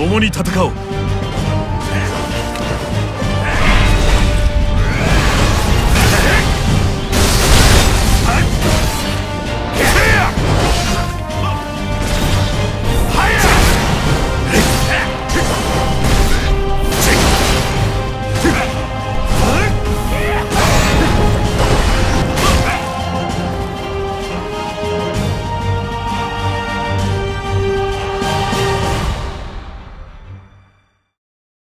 共に戦おう。